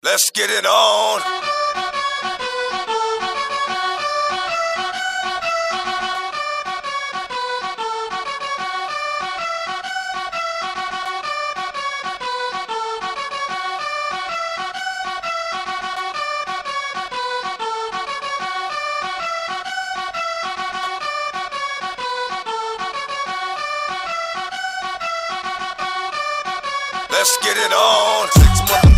Let's get it on. Let's get it on.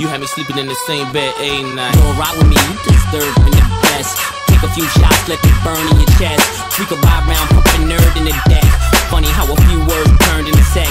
You had me sleeping in the same bed ain't night. Don't ride with me, you disturbing the best. Take a few shots, let it burn in your chest. We could ride round, pumping N.E.R.D. in the deck. Funny how a few words turned into sex.